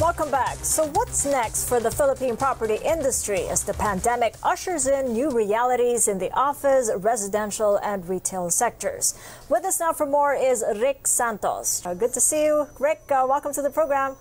Welcome back. So, what's next for the Philippine property industry as the pandemic ushers in new realities in the office, residential, and retail sectors? With us now for more is Rick Santos. Uh, good to see you. Rick, uh, welcome to the program.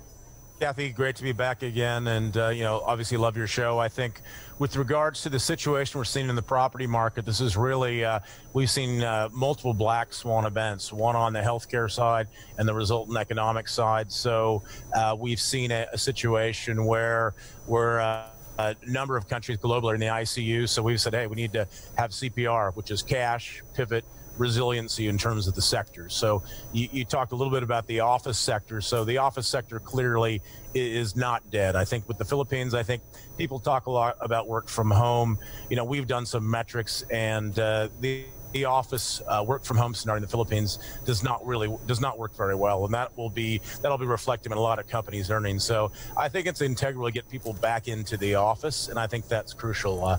Cathy, great to be back again, and uh, you know, obviously love your show. I think, with regards to the situation we're seeing in the property market, this is really uh, we've seen uh, multiple black swan events, one on the healthcare side and the resultant economic side. So uh, we've seen a, a, situation where we're uh, a number of countries globally are in the ICU. So we've said, hey, we need to have CPR, which is cash, pivot, resiliency in terms of the sectors. So you, you, talked a little bit about the office sector. So the office sector clearly is not dead. I think with the Philippines, I think people talk a lot about work from home. You know, we've done some metrics and uh, the the office uh, work from home scenario in the Philippines does not really does not work very well, and that will be that'll be reflective in a lot of companies' earnings. So I think it's integral to get people back into the office, and I think that's crucial. Uh,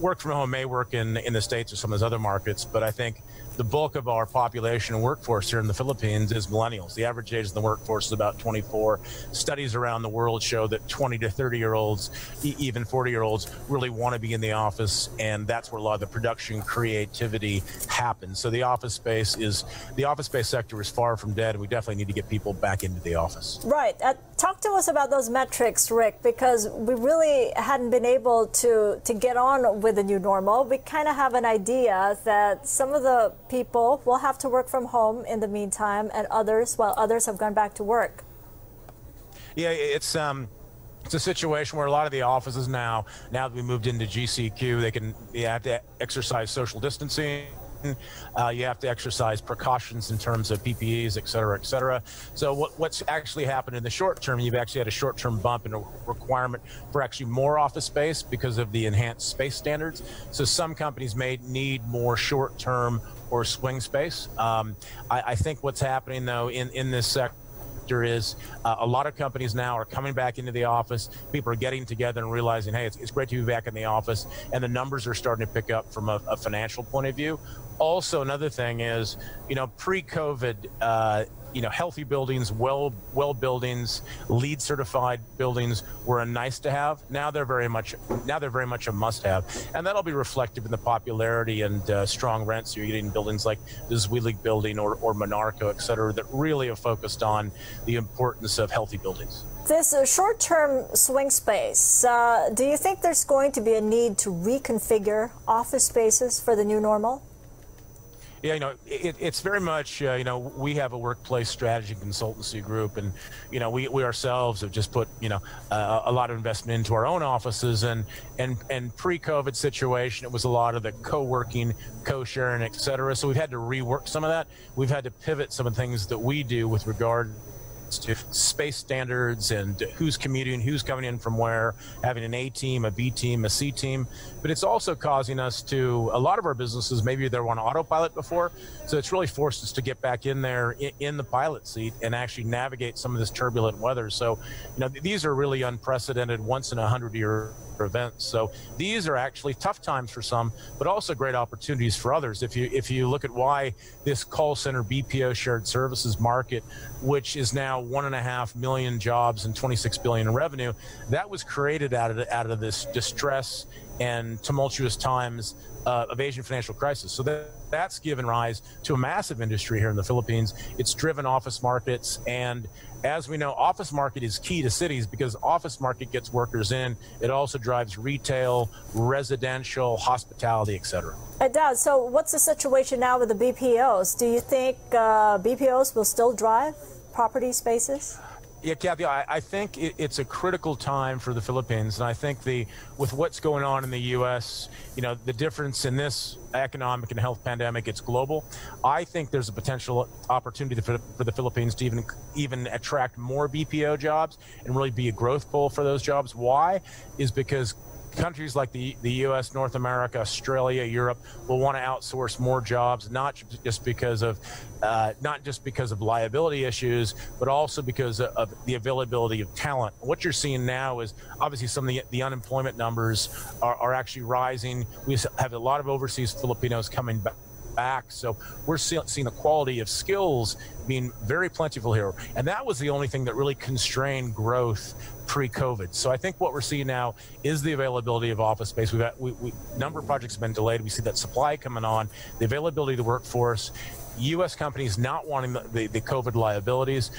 work from home may work in in the states or some of those other markets, but I think the bulk of our population and workforce here in the Philippines is millennials. The average age of the workforce is about 24. Studies around the world show that 20 to 30 year olds, even 40 year olds, really want to be in the office, and that's where a lot of the production creativity happens. So the office space is the office space sector is far from dead, and we definitely need to get people back into the office. Right. Uh, talk to us about those metrics, Rick, because we really hadn't been able to to get on with the new normal. We kind of have an idea that some of the people will have to work from home in the meantime, and others, while others have gone back to work. Yeah, it's um, it's a situation where a lot of the offices now, now that we moved into GCQ, they can you have to exercise social distancing. Uh, you have to exercise precautions in terms of PPEs, et cetera, et cetera. So what, what's actually happened in the short term, you've actually had a short-term bump in a requirement for actually more office space because of the enhanced space standards. So some companies may need more short-term or swing space. Um, I, I think what's happening though in, in this sector is uh, a lot of companies now are coming back into the office. People are getting together and realizing, hey, it's, it's great to be back in the office. And the numbers are starting to pick up from a, a financial point of view. Also, another thing is, you know, pre COVID, uh, you know, healthy buildings, well, well buildings, LEED certified buildings were a nice to have. Now they're very much, now they're very much a must have, and that'll be reflective in the popularity and uh, strong rents you're getting in buildings like the Zuellig building or, or Monarco, et cetera, that really have focused on the importance of healthy buildings. This uh, short-term swing space, uh, do you think there's going to be a need to reconfigure office spaces for the new normal? Yeah, you know, it, it's very much, uh, you know, we have a workplace strategy consultancy group, and you know, we, we ourselves have just put, you know, uh, a lot of investment into our own offices, and and and pre-COVID situation, it was a lot of the co-working, co-sharing, et cetera. So we've had to rework some of that. We've had to pivot some of the things that we do with regard to space standards and who's commuting, who's coming in from where, having an A team, a B team, a C team. But it's also causing us to, a lot of our businesses, maybe they're on autopilot before. So it's really forced us to get back in there in, the pilot seat and actually navigate some of this turbulent weather. So, you know, these are really unprecedented, once in a hundred year events. So these are actually tough times for some, but also great opportunities for others. If you if you look at why this call center BPO shared services market, which is now one and a half million jobs and 26 billion in revenue, that was created out of out of this distress and tumultuous times uh, of Asian financial crisis. So that, that's given rise to a massive industry here in the Philippines. It's driven office markets, and as we know, office market is key to cities because office market gets workers in. It also drives retail, residential, hospitality, etc. It does. So, what's the situation now with the BPOs? Do you think uh, BPOs will still drive property spaces? Yeah, Cathy, I, I think it, it's a critical time for the Philippines, and I think the with what's going on in the U.S., you know, the difference in this economic and health pandemic, it's global. I think there's a potential opportunity for, for the Philippines to even even attract more BPO jobs and really be a growth pool for those jobs. Why? Is because countries like the, the US, North America, Australia, Europe will want to outsource more jobs, not just because of uh, not just because of liability issues, but also because of the availability of talent. What you're seeing now is obviously some of the, the unemployment numbers are, are actually rising. We have a lot of overseas Filipinos coming back back. So we're seeing the quality of skills being very plentiful here. And that was the only thing that really constrained growth pre-COVID. So I think what we're seeing now is the availability of office space. We've got we, we number of projects have been delayed. We see that supply coming on, the availability of the workforce, U.S. companies not wanting the, the, the COVID liabilities.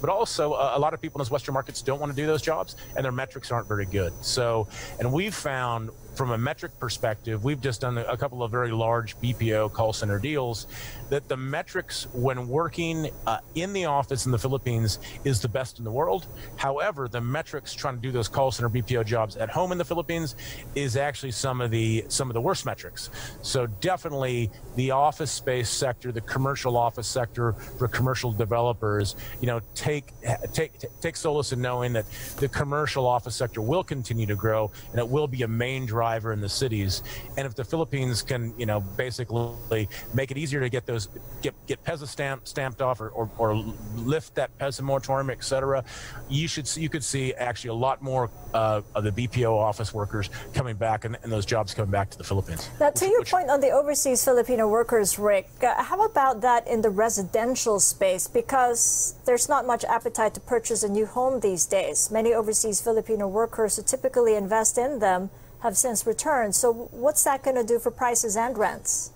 But also, uh, a lot of people in those Western markets don't want to do those jobs, and their metrics aren't very good. So, and we've found from a metric perspective, we've just done a couple of very large BPO call center deals that the metrics when working uh, in the office in the Philippines is the best in the world. However, the metrics trying to do those call center BPO jobs at home in the Philippines is actually some of the some of the worst metrics. So definitely the office space sector, the commercial office sector for commercial developers, you know, take take take solace in knowing that the commercial office sector will continue to grow and it will be a main driver driver in the cities. And if the Philippines can, you know, basically make it easier to get those get get PEZA stamp, stamped off or, or, or lift that PEZA moratorium, et cetera, you should see, you could see actually a lot more uh, of the BPO office workers coming back and, and, those jobs coming back to the Philippines. Now, to which, your which, point on the overseas Filipino workers, Rick, uh, how about that in the residential space? Because there's not much appetite to purchase a new home these days. Many overseas Filipino workers who typically invest in them have since returned. So what's that going to do for prices and rents?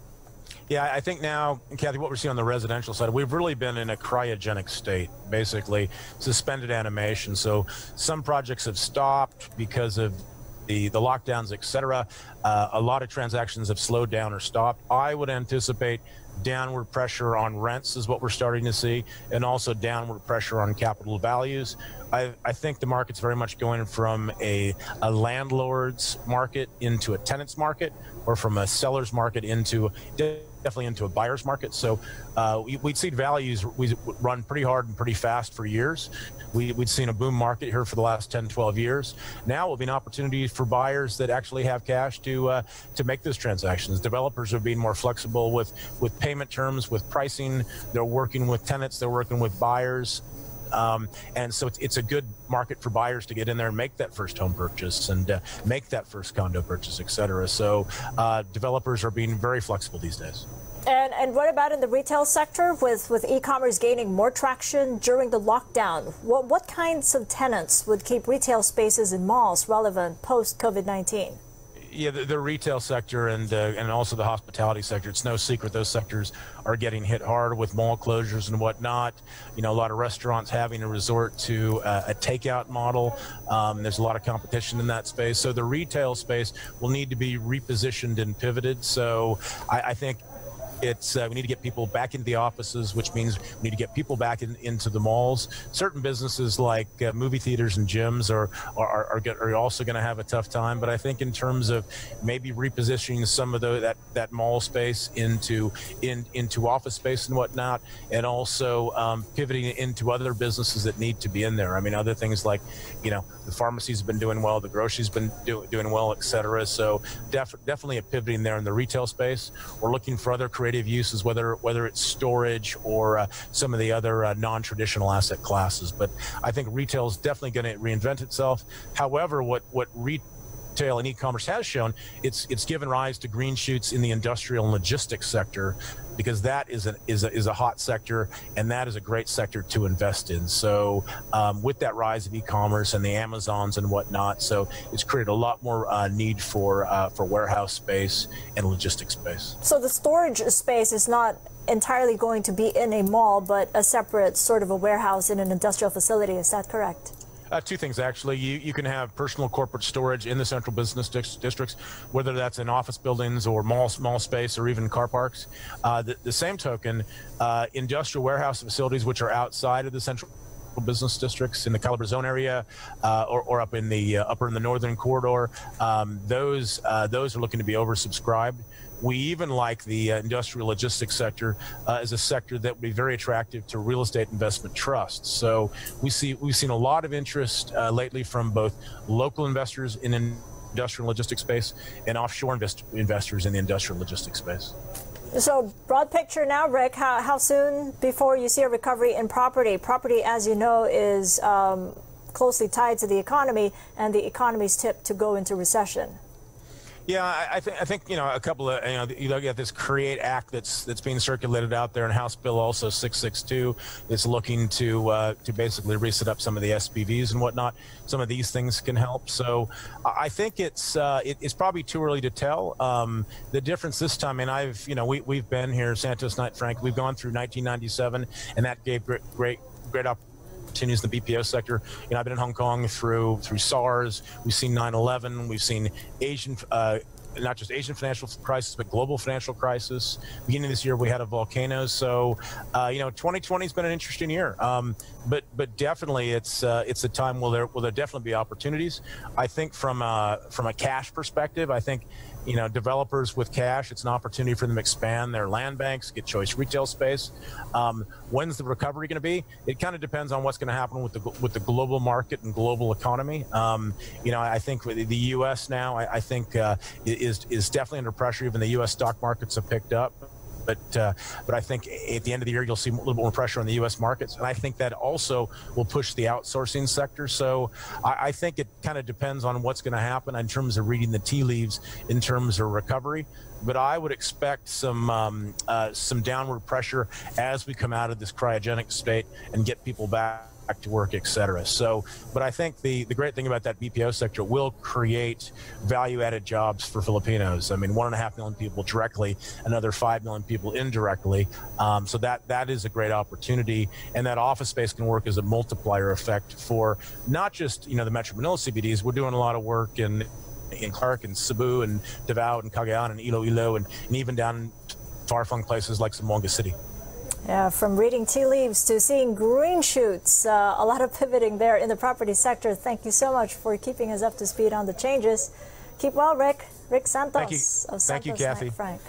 Yeah, I think now, Cathy, what we're seeing on the residential side, we've really been in a cryogenic state, basically suspended animation. So some projects have stopped because of the, the lockdowns, et cetera. Uh, a lot of transactions have slowed down or stopped. I would anticipate downward pressure on rents is what we're starting to see, and also downward pressure on capital values. I, I think the market's very much going from a, a landlord's market into a tenant's market, or from a seller's market into definitely into a buyer's market. So uh, we, would seen values we run pretty hard and pretty fast for years. We, we'd seen a boom market here for the last 10, 12 years. Now will be an opportunity for buyers that actually have cash to uh, to make those transactions. Developers are being more flexible with with payment terms, with pricing. They're working with tenants. They're working with buyers. Um, and so it's, it's, a good market for buyers to get in there and make that first home purchase and uh, make that first condo purchase, et cetera. So uh, developers are being very flexible these days. And, and what about in the retail sector with, with e-commerce gaining more traction during the lockdown? What, what kinds of tenants would keep retail spaces in malls relevant post COVID-19? Yeah, the, the, retail sector and uh, and also the hospitality sector. It's no secret those sectors are getting hit hard with mall closures and whatnot. You know, a lot of restaurants having to resort to uh, a takeout model. Um, there's a lot of competition in that space. So the retail space will need to be repositioned and pivoted. So I, I think it's uh, we need to get people back into the offices, which means we need to get people back in, into the malls. Certain businesses like uh, movie theaters and gyms are are, are, are also going to have a tough time. But I think in terms of maybe repositioning some of the, that that mall space into in into office space and whatnot, and also um, pivoting into other businesses that need to be in there. I mean, other things like you know the pharmacies have been doing well, the groceries been do, doing well, et cetera. So def, definitely a pivoting there in the retail space. We're looking for other creative uses, whether whether it's storage or uh, some of the other uh, non-traditional asset classes. But I think retail is definitely going to reinvent itself. However, what what retail and e-commerce has shown, it's it's given rise to green shoots in the industrial and logistics sector because that is an is a, is a hot sector and that is a great sector to invest in. So um, with that rise of e-commerce and the Amazons and whatnot, so it's created a lot more uh, need for uh, for warehouse space and logistics space. So the storage space is not entirely going to be in a mall, but a separate sort of a warehouse in an industrial facility. Is that correct? Uh, two things actually. You you can have personal corporate storage in the central business districts, whether that's in office buildings or mall small space or even car parks. Uh, the, the, same token, uh, industrial warehouse facilities which are outside of the central business districts in the Calabarzon area uh, or, or, up in the uh, upper in the northern corridor. Um, those uh, those are looking to be oversubscribed. We even like the uh, industrial logistics sector uh, as a sector that would be very attractive to real estate investment trusts. So we see we've seen a lot of interest uh, lately from both local investors in industrial logistics space and offshore invest investors in the industrial logistics space. So, broad picture now, Rick. How, how soon before you see a recovery in property? Property, as you know, is um, closely tied to the economy, and the economy's tipped to go into recession. Yeah, I, think I think you know a couple of you know you look at this Create Act that's that's being circulated out there, and House Bill also 662 is looking to uh, to basically reset up some of the SPVs and whatnot. Some of these things can help. So I think it's uh, it, it's probably too early to tell. Um, the difference this time, and I've you know we we've been here, Santos Knight Frank, we've gone through 1997, and that gave great great great opportunity continues in the BPO sector. You know, I've been in Hong Kong through through SARS. We've seen 9/11. We've seen Asian. Uh, not just Asian financial crisis, but global financial crisis. Beginning of this year, we had a volcano. So, uh, you know, 2020 has been an interesting year. Um, but but definitely, it's uh, it's a time where there will there definitely be opportunities. I think from a, from a cash perspective, I think you know, developers with cash, it's an opportunity for them to expand their land banks, get choice retail space. Um, when's the recovery going to be? It kind of depends on what's going to happen with the with the global market and global economy. Um, you know, I think the U.S. now, I, I think uh, is is definitely under pressure. Even the U.S. stock markets have picked up. But uh, but I think at the end of the year you'll see a little bit more pressure on the U.S. markets, and I think that also will push the outsourcing sector. So I, I think it kind of depends on what's going to happen in terms of reading the tea leaves in terms of recovery. But I would expect some um, uh, some downward pressure as we come out of this cryogenic state and get people back back to work, et cetera. So, but I think the, the great thing about that BPO sector will create value added jobs for Filipinos. I mean, one and a half million people directly, another five million people indirectly. Um, so that that is a great opportunity, and that office space can work as a multiplier effect for not just you know the Metro Manila CBDs. We're doing a lot of work in in Clark and Cebu and Davao and Cagayan and Iloilo and, and even down far flung places like Zamboanga City. Yeah, from reading tea leaves to seeing green shoots, uh, a lot of pivoting there in the property sector. Thank you so much for keeping us up to speed on the changes. Keep well, Rick. Rick Santos Thank you. of Santos Thank you, Cathy. Frank.